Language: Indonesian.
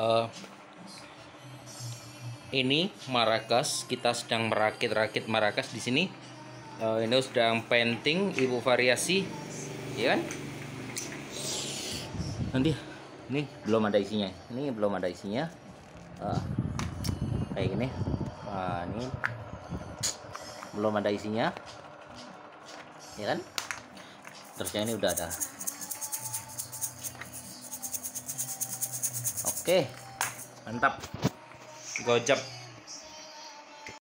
Eh, ini marakas kita sedang merakit-rakit marakas di sini. Eh, ini sedang painting ibu variasi ya kan? Nanti ini belum ada isinya. Ini belum ada isinya. Eh, kayak gini. Wah, ini belum ada isinya. Ya kan? Terus yang ini udah ada. Oke mantap. Gojek